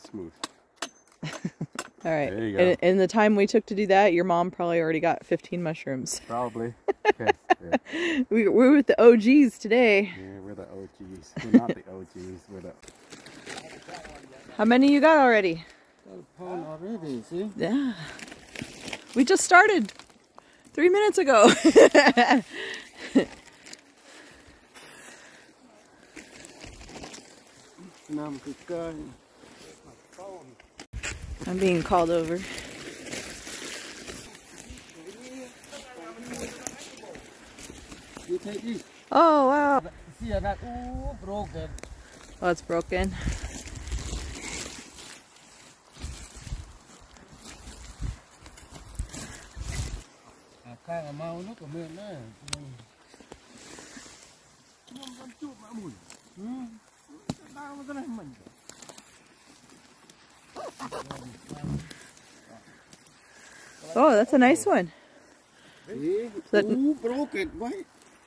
and smooth. All right. There you In, go. in the time we took to do that, your mom probably already got 15 mushrooms. Probably. Okay. Yeah. We, we're with the OGs today. yeah, we're the OGs. We're not the OGs. We're the How many you got already? pound already. See? Yeah. We just started three minutes ago. I'm being called over. Oh, wow. Oh, it's broken. Hmm? Oh, that's a nice one. See? That- Ooh, broken. Why?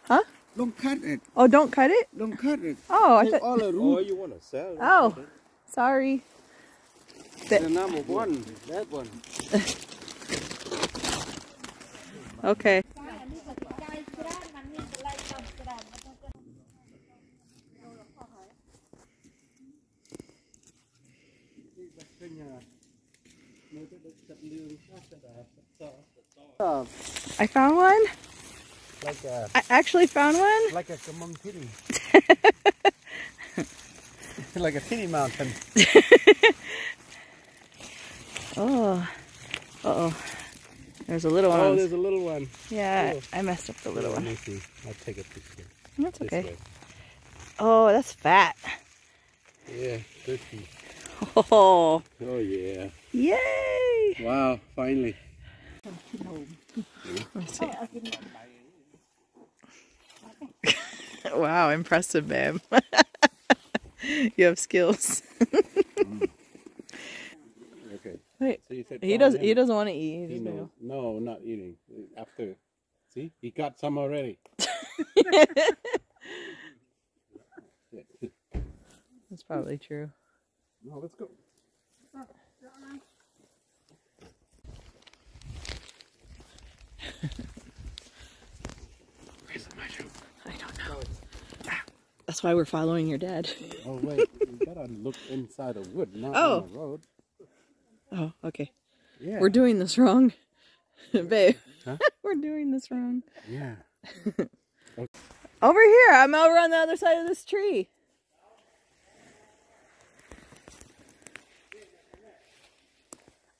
Huh? Don't cut it. Oh, don't cut it? Don't cut it. Oh, I thought. all the Oh, you want to sell? Oh, sorry. The number one. That one. Okay. I found one. like a I actually found one. like a Kamam Titty. like a titty mountain. Oh. Uh oh. There's a little one. Oh, there's a little one. yeah, oh. I messed up the little Let one. me see. I'll take a picture. That's This okay. way. Oh, that's fat. Yeah, thirty. Oh, Oh yeah. yay! Wow, finally. Let's wow, impressive, babe. you have skills. Okay. Wait, So you said he find does. him. He doesn't want to eat. He's He knows- No, not eating. After. See, he got some already. That's probably true. No, let's go. Where's the mushroom? I don't know. That's why we're following your dad. Oh wait, you gotta look inside the wood, not Oh. on the road. Oh, okay. Yeah. We're doing this wrong, babe. Huh? we're doing this wrong. Yeah. Over here. I'm over on the other side of this tree.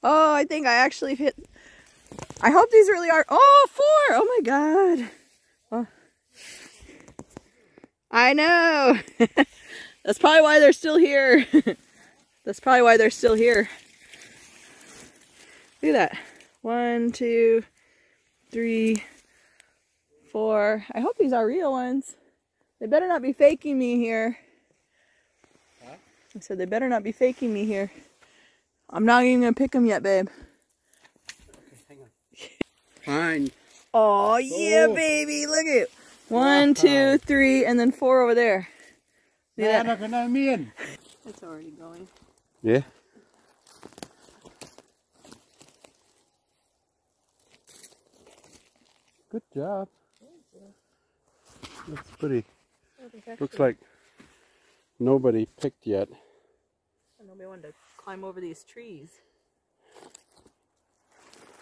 Oh, I think I actually hit. I hope these really are. Oh, four! Oh my god. I know. That's probably why they're still here. That's probably why they're still here. Look at that. One, two, three, four. I hope these are real ones. They better not be faking me here. I said they better not be faking me here. I'm not even gonna pick them yet, babe. Fine. Oh yeah, Oh. baby! Look at one, two, three, and then four over there. See Yeah, that? not gonna mean. It's already going. Yeah. Good job. That's pretty. Looks like nobody picked yet. nobody wanted to climb over these trees.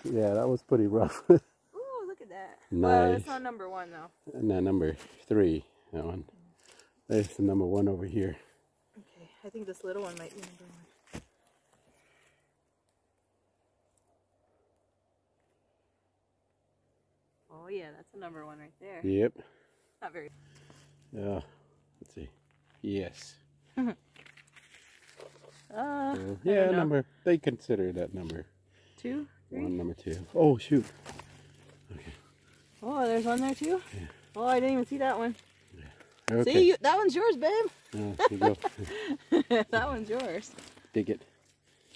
Yeah, that was pretty rough. Ooh, look at that. Well, Nice. it's not number one though. and then number three, that one. There's the number one over here. Okay, I think this little one might be number one. Oh yeah, that's a number one right there. Yep. Not very. Yeah. Let's see. Yes. Uh, Uh, I yeah, number. They consider that number two, three. one, number two. Oh shoot. Oh, there's one there too. Oh, I didn't even see that one. Okay. See, you, that one's yours, babe. Yeah, you that one's yours. Dig it.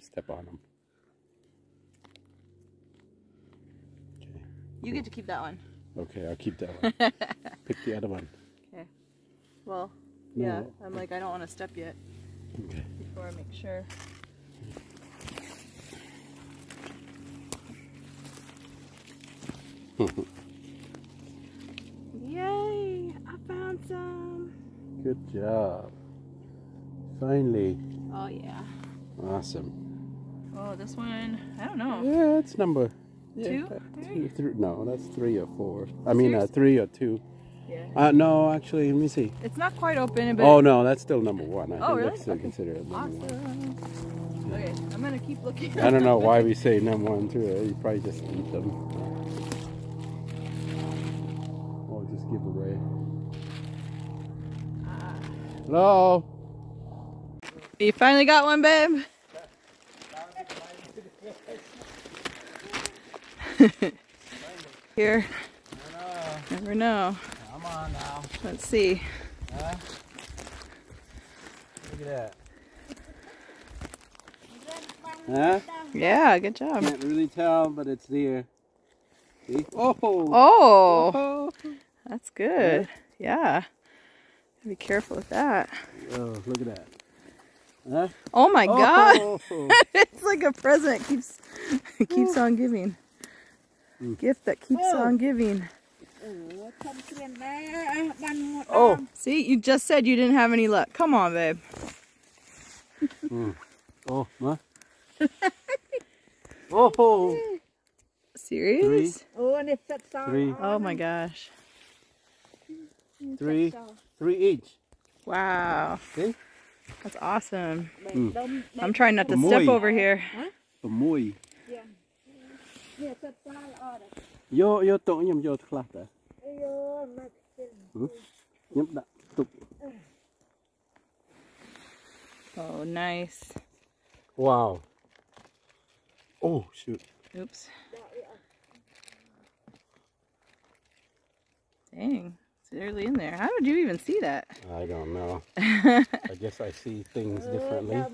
Step on them. Okay. You get to keep that one. Okay, I'll keep that one. Pick the other one. Okay. Well, No. yeah. I'm like, I don't want to step yet Okay. before I make sure. Hmm. Yay! I found some. Good job. Finally. Oh yeah. Awesome. Oh, this one. I don't know. Yeah, it's number yeah, Two? uh, two, three, no, that's three or four. I mean, uh, three or two. Yeah. Uh, no, actually, let me see. It's not quite open, but. Oh no, that's still number one. I Oh, think really? that's still Okay. considered number one. Awesome. Okay, I'm gonna keep looking. I don't know why we say number one too. You probably just eat them. Hello. You finally got one, babe. Here. Never know. Come on now. Let's see. Huh? Look at that. Huh? Yeah, good job. Can't really tell, but it's there. See? Oh. Oh, Oh. that's good. Yeah. Be careful with that. Oh, look at that. Huh? Oh my oh. God. it's like a present. It keeps, it keeps on giving. Mm. Gift that keeps Whoa. on giving. Oh, see, you just said you didn't have any luck. Come on, babe. mm. Oh, what? oh. Serious? Three. Oh, my gosh. Three Three each. Wow. See? That's awesome. ដុំ I'm trying not to step Muy. over here. The muy. នេះផ្សិតសល្អដែរ Yo, yo, tụng nhầm vô class à? អីយោមកជិះ Nhầm đã. Tục. Oh, nice. Wow. Oh, shoot. Oops. Dang. barely in there. How did you even see that? I don't know. I guess I see things differently.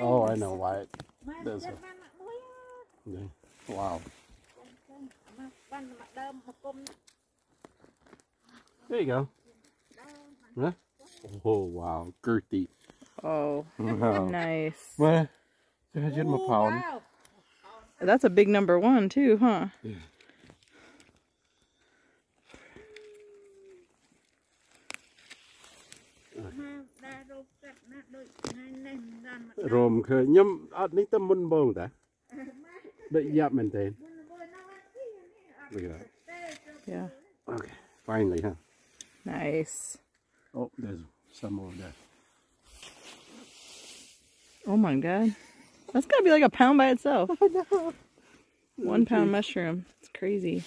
Oh, I know why it does Wow. There you go. Huh? Oh, wow. Girthy. Oh, nice. That's a big number one, too, huh? Yeah. រោមឃើញខ្ញុំអត់នេះទៅមុនបងតាដូចយ៉ាប់មែនទេ Look at that. Yeah. Okay, finally, huh? Nice. Oh, there's some over there. Oh my god. That's gotta be like a pound by itself. One pound mushroom. It's crazy.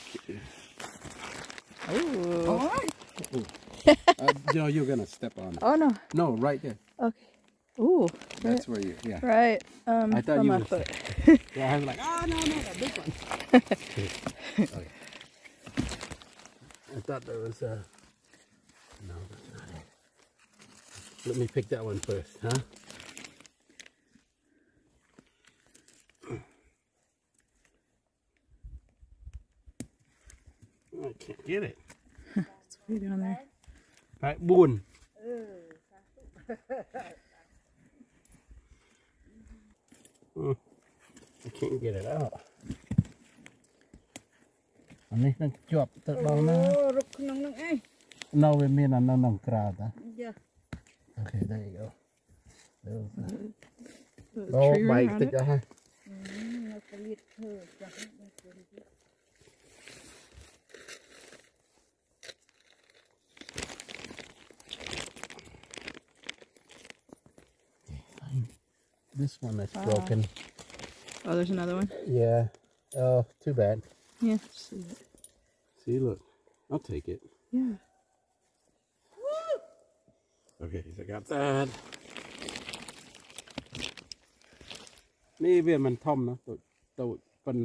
Oh. Uh, you know, you're gonna step on it. Oh no. No, right there. Okay. Ooh. That's where you. Yeah. Right. Um I thought on you my foot. Yeah, I was like, oh no, no, that big one. okay. I thought there was a... No, that's not it. Let me pick that one first, huh? I can't get it. It's way down there. Right, buồn. Mm. I can't get it out. អានេះនឹងជាប់ទៅដល់ណារុកក្នុងនឹងឯងនៅវាមានអានៅនឹងក្រៅតាយ៉ាអូខេ there you go ដល់បែកតិចអស់ហើយនៅកលៀតឈើចាស់ this one that's broken. Oh, there's another one? Yeah. Oh, too bad. Yeah, see it. See, look. I'll take it. Yeah. Woo! Okay, so I got that. Maybe វាមិនធំណាដូចដូចប៉ុន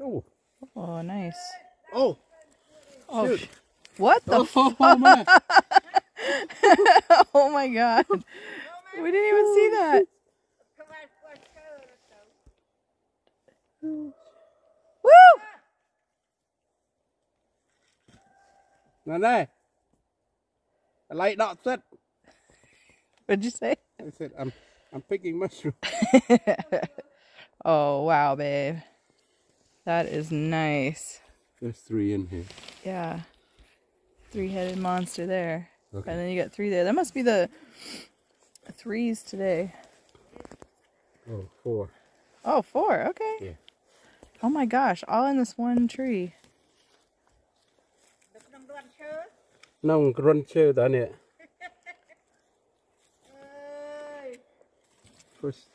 Oh. Oh, nice. Oh. Oh, what the? Oh, oh my. oh my god. We didn't even see oh, that. Woo! Now there. I like that set. What'd you say? I said I'm I'm picking mushrooms. oh wow, babe. That is nice. There's three in here. Yeah. Three-headed monster there. Okay. And then you got three there. That must be the threes today. Oh, four. Oh, four. Okay. Yeah. Oh my gosh, all in this one tree. នៅក្នុងរន្ធឈើ Nông run chơi đó nè. អើយ First.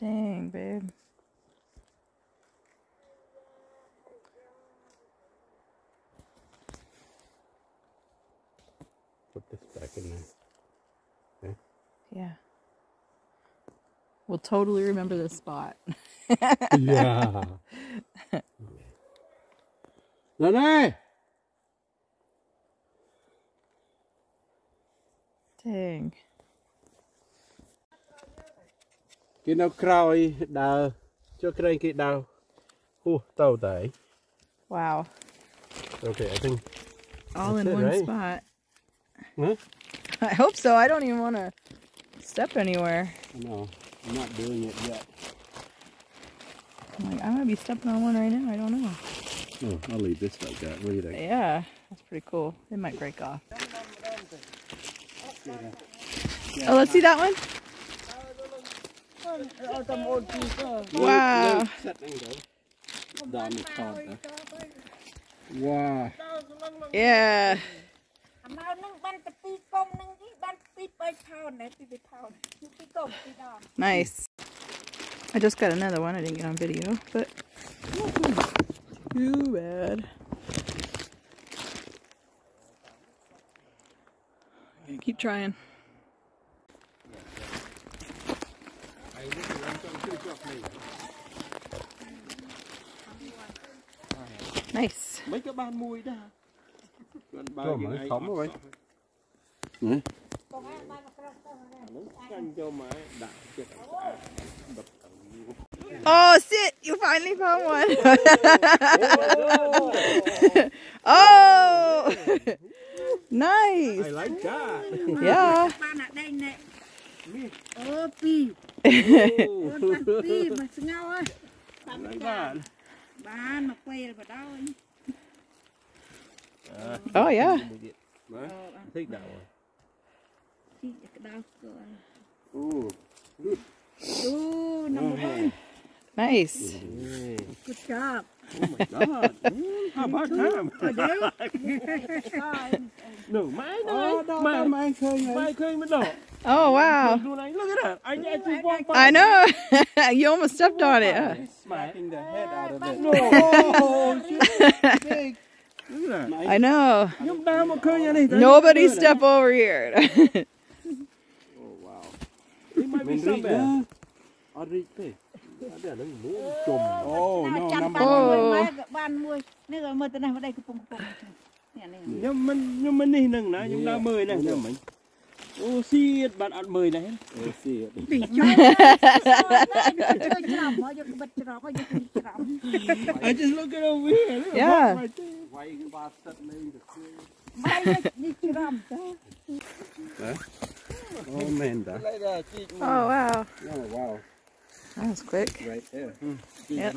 Dang, babe. Put this back in there. Yeah. We'll totally remember this spot. yeah. Nè đây. Dang. Cái nào kroi đào cho cái cái đào. Hú, tàu tới. Wow. Okay, I think. All in it, one right? spot. Huh? I hope so. I don't even want to step anywhere. No, I'm not doing it yet. I'm like, I might be stepping on one right now. I don't know. Oh, I'll leave this like that. What do you think? Yeah, that's pretty cool. It might break off. Oh, let's see that one. Wow. Down the top. Wow. Yeah. អំណោនឹងបានតែពីរកុំនឹងនេះបានពីរបីផោនដែរពីរបីផោនពីរកុំពីរដង Nice. I just got another one. I didn't get on video, but too bad. Keep trying. Nice. Mấy cái ban mùi đó hả? Ừ. Cho mấy rồi Oh shit, you finally found one. oh. nice. I like that. yeah. បានអាដេញណែអូពីរ oh អូនបានពីរមកស្ងោហើយ I like that បានមកពេលក៏ដោយ Oh yeah. Đấy, thích đạo rồi ជីកក្តៅស្គាល់ oh អូនំបង Nice. good job Oh my God, man. Mm, how about time? no, mine, oh, no, mine, mine came. Mine came at all. Oh, wow. Look at that. I got you one I know. you almost stepped on it. Huh? Smacking the head out of it. No. I know. Nobody step over here. oh, wow. It might be something. អត់ទេឥឡូវលូជុំអូ no ចាំបានមួយម៉ែបានមួយនេះមើលទៅនេះមកដេកកំពុងកំពុងខ្ញុំមិនខ្ញុំមិននេះនឹងណាខ្ញុំដើរមើលនេះខ្ញុំមិញអូសៀតបានអត់មើលណាអូសៀតពីចុះច្រំមកយកបិទច្រំមកយកច្រំ I just look it over here Yeah វាយបាសិតនៅទៅបាយនេះច្រំតើ Oh man តើ Oh wow Oh wow That was quick. Right there. Mm. Yep.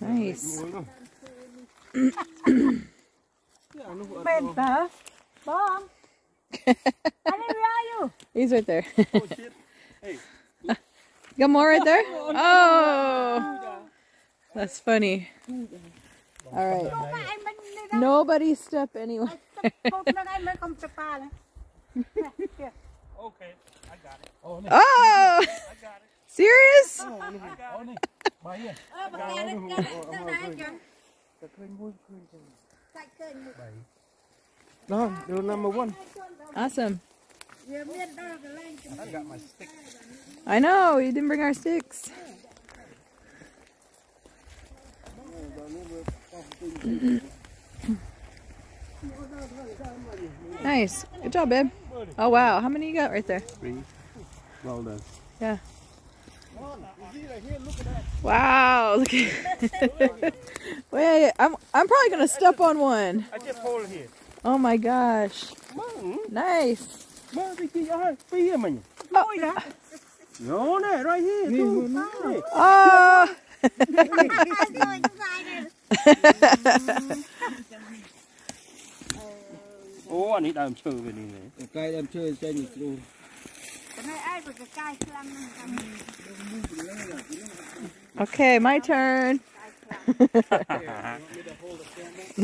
Nice. Wait, Mom. Where are you? He's right there. Hey. Got more right there? Oh. That's funny. All right. Nobody step anyway. Okay, I got it. Oh! No. oh. I got it. Serious? I got it. Number one. Awesome. I got my stick. I know, you didn't bring our sticks. nice. Good job, babe. Oh, wow. How many you got right there? Three. Well done. Yeah. Wow. Look at Wait, I'm I'm probably gonna step on one. I just hold here. Oh my gosh. Nice. mừng cái gì ai, phía mình. Oh, No, này, right here, too. Này. oh. Ô, anh ấy đang chơi về này này. កាយដើមឈើចេញគ្រូ កណៃឯងវាកកាយខ្លាំងណាស់ខាងនេះ Okay, my turn.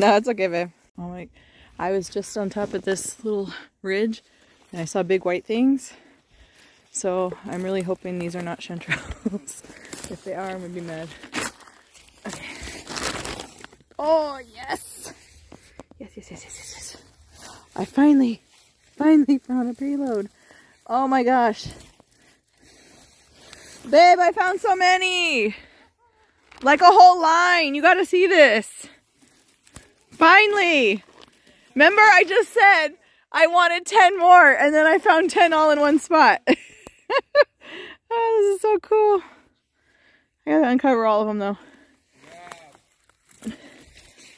no, it's okay, babe. Oh my, I was just on top of this little ridge and I saw big white things. So I'm really hoping these are not chanterelles. if they are, I'm gonna be mad. Okay. Oh, yes. Yes, yes, yes, yes, yes, yes. I finally, finally found a payload. Oh my gosh. Babe, I found so many. Like a whole line. You gotta see this. Finally. Remember, I just said I wanted 10 more, and then I found 10 all in one spot. oh, this is so cool. I gotta uncover all of them, though.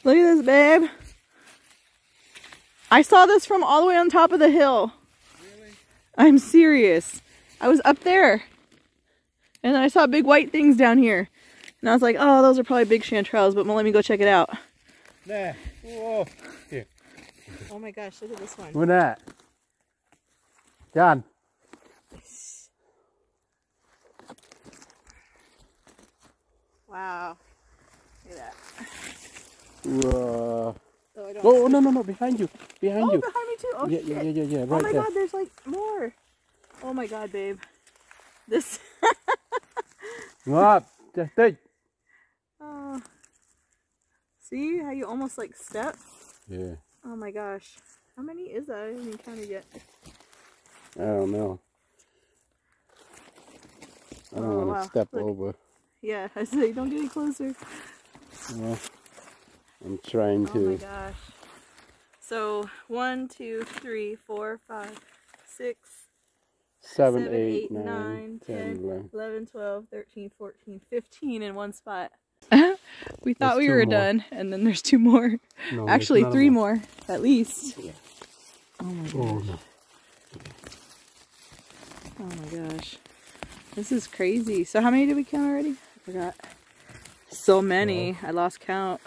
Look at this, babe. I saw this from all the way on top of the hill. I'm serious. I was up there. And then I saw big white things down here. And I was like, oh, those are probably big chanterelles, but well, let me go check it out. There. Whoa. Oh my gosh, look at this one. What's that? John. Wow. Look at that. Whoa. Oh, I don't Oh, no, no, no. Behind you. Behind oh you. behind me too. Oh, yeah, shit. yeah, yeah, yeah, yeah. oh my there. god, there's like more. Oh my god, babe. This. Ngọt. Just oh. See how you almost like step? Yeah. Oh my gosh. How many is that? I haven't counted yet. I don't know. I don't Oh, want to wow. step Look. over. Yeah, I say don't get any closer. Well, I'm trying to Oh my gosh. So one, two, three, four, five, six, Seven, seven, eight, eight, nine, nine, 10, 10, 11. 11, 12, 13, 14, 15 in one spot. we thought There's we were more. done, and then there's two more. No, Actually, three one. more, at least. Yeah. Oh my oh, gosh. Oh, no. Oh my gosh. This is crazy. So how many did we count already? I forgot. So many. I lost count.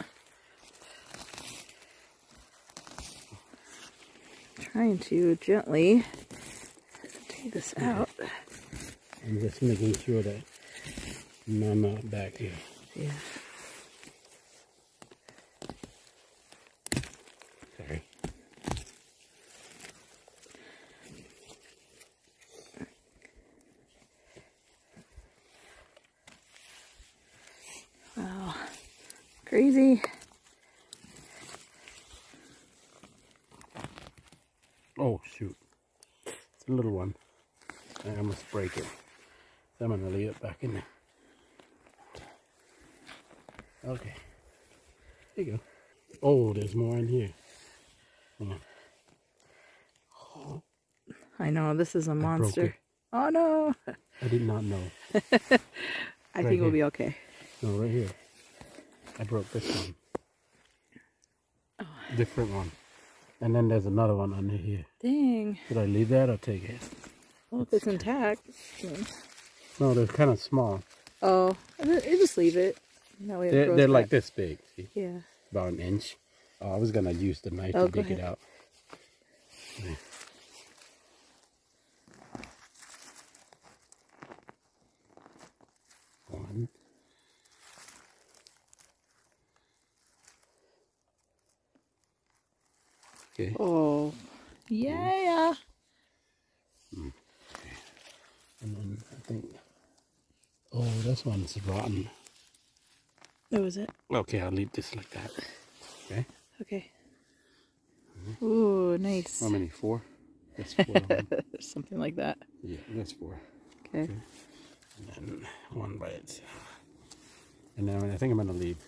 Trying to gently take this out. I'm just making sure that I'm not back here. Yeah. Sorry. Wow. Crazy. Oh, shoot. It's a little one. I almost break it. So I'm going to leave it back in there. Okay. There you go. Oh, there's more in here. On. I know, this is a monster. Oh no. I did not know. I Right think we'll be okay. No, right here. I broke this one. Oh. Different one. And then there's another one under here. Dang. Should I leave that or take it? Well, if it's intact. No, they're kind of small. Oh, I just leave it. Way They're, they're like this big. See? Yeah. About an inch. Oh, I was going to use the knife Oh, to dig it out. One. Okay. Oh. Yeah. And then I think. Oh, this one's rotten. That was it. Okay, I'll leave this like that. Okay. Okay. Ooh, nice. How many? Four? That's four. Something like that. yeah, that's four. Okay. And then one by itself. And now I think I'm gonna leave.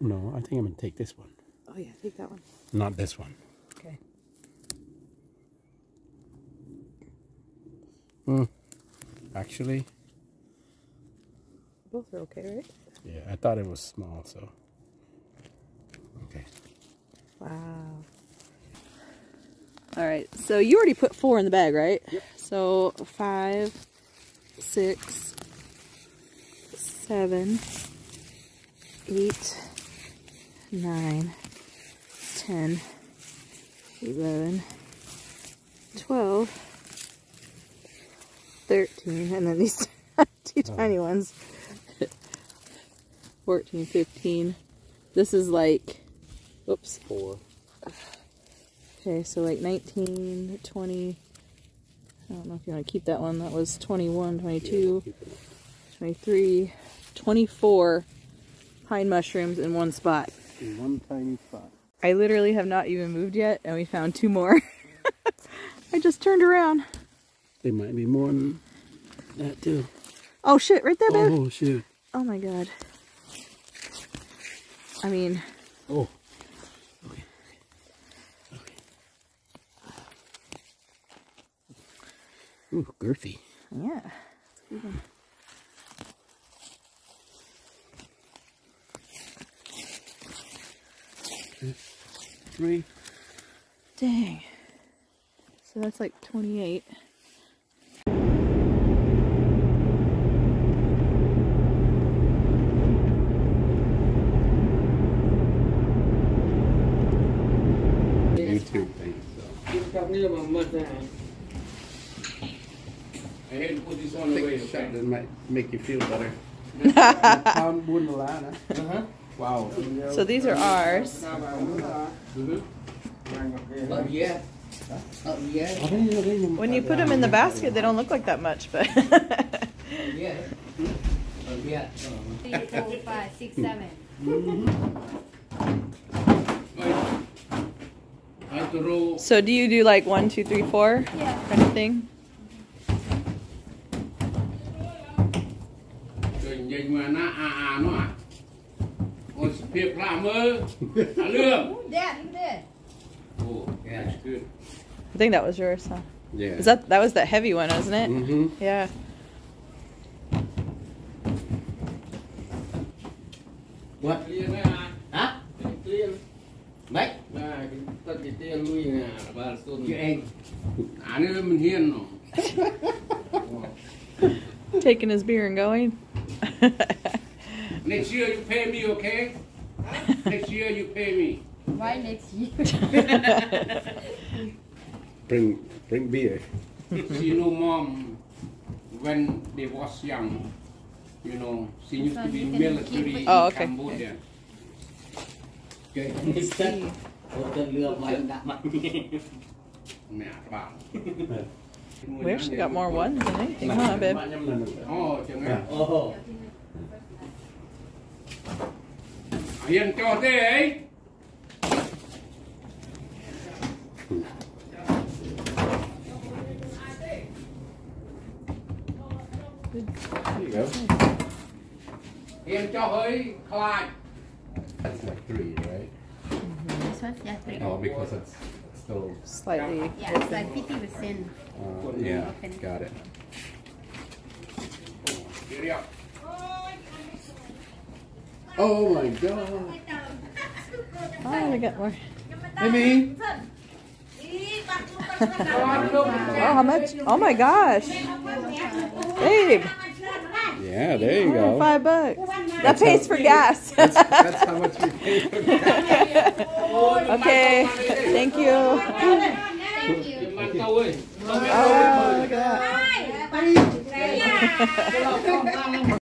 No, I think I'm gonna take this one. Oh yeah, take that one. Not this one. Okay. Hmm. Actually, Both are okay, right? yeah, I thought it was small, so. Okay. Wow. All right, so you already put four in the bag, right? Yep. So five, six, seven, eight, nine, ten, eleven, twelve, thirteen, and then these two oh. tiny ones. 14, 15. This is like, oops, Four. Okay, so like 19, 20. I don't know if you want to keep that one. That was 21, 22, 23, 24 pine mushrooms in one spot. In one tiny spot. I literally have not even moved yet, and we found two more. I just turned around. There might be more than that too. Oh shit, right there, babe. Oh shoot. Oh my god. I mean, Oh. Okay. Okay. Ooh, girthy. yeah. Three. Dang. So that's like 28. YouTube thing. So. shot that might make you feel better. Wow. So these are ours. When you put them in the basket, they don't look like that much, but. Three, four, five, six, seven. So do you do like one, two, three, four? Yeah. Kind of thing? I think that was yours, huh? Yeah. Is that that was that heavy one, wasn't it? Mm-hmm. Yeah. What? Huh? Nó. Taking his beer and going. Next year you pay me, okay? Next year you pay me. Why next year? Bring bring beer. She know mom when they was young. You know, she used to be So you can military keep in it- Oh, okay. Cambodia. เกิดนิสตันโอ้เกิดเรือมาดักมัน Mẹ bảo. We actually got more ones than anything, huh, babe? Oh, Ayan chote eh. There you go. Ayan chote, collide. That's like three, right? Mm -hmm. This one? Yeah, three. Oh, because it's still... Slightly. Yeah, it's like 50 was in. Uh, yeah, got it. Here we are. Oh my god. Oh, we got more. Amy. Oh, how much? Oh my gosh. Babe, Yeah, there you go. five bucks. That pays for gas. That's, that's how much we paid for that. okay, thank you. Đi mang. Oh, look at that.